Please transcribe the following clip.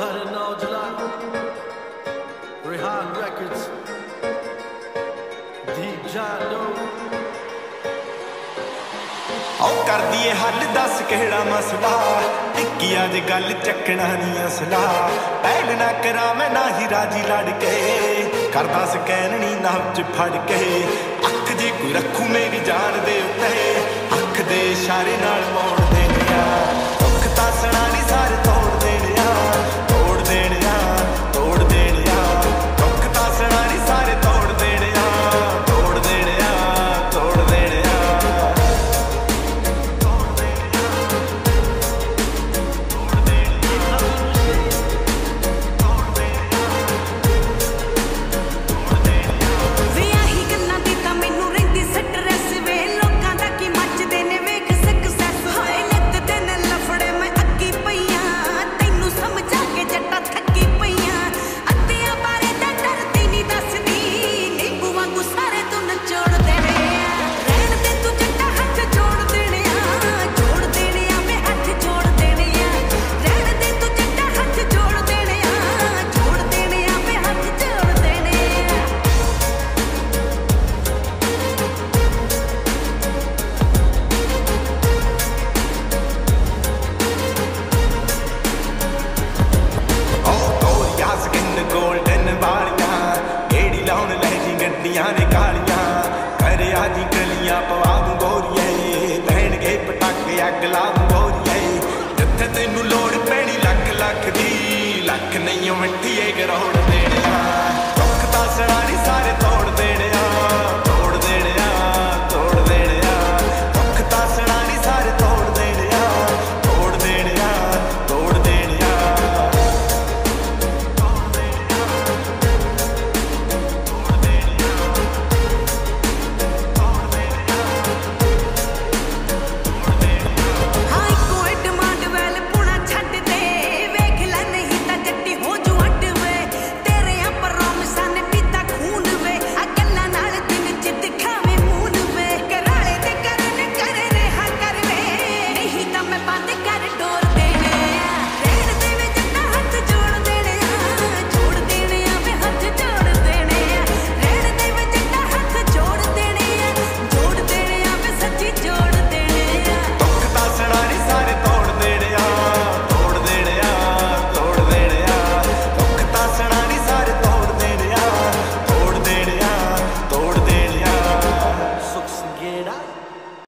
Gun Aujla, Rehan Records, Deep John Doe. ਉਹ ਕਰਦੀ ਏ ਹੱਲ ਦੱਸ ਕਿਹੜਾ ਮਸਲਾ? ਟਿੱਕੀ ਅੱਜ ਗੱਲ ਚੱਕਣਾ ਨਹੀਂ ਅਸਲਾ। ਪੈੜ ਨਾ ਕਰਾਂ ਮੈਂ ਨਾ ਹੀ ਰਾਜੀ ਲੜ ਕੇ। ਕਰਦਾ ਸਕੈਨ ਨਹੀਂ ਚ ਫੜ ਕੇ। ਅੱਖ ਜੇ ਕੋਈ ਰੱਖੂ ਮੇਰੀ ਜਾਨ ਦੇ ਉੱਤੇ। ਅੱਖ ਦੇ ਇਸ਼ਾਰੇ ਨਾਲ ਮੋੜ ਦੇਣਿਆ ਦੁੱਖ ਤਾਂ ਸੁਣਾ ਨਹੀਂ ਕਰ ਆ ਗਲੀਆਂ ਪਵਾ ਦੂੰ ਗੋਰੀਏ। ਲੈਣਗੇ ਪਟਾਕੇ, ਅੱਗ ਲਾ ਦੂੰ ਗੋਰੀਏ। ਜਿੱਥੇ ਤੈਨੂੰ ਲੋੜ ਪੈਣੀ ਲੱਖ ਲੱਖ ਦੀ, ਲੱਖ ਨਹੀਂ ਮਿੱਠੀ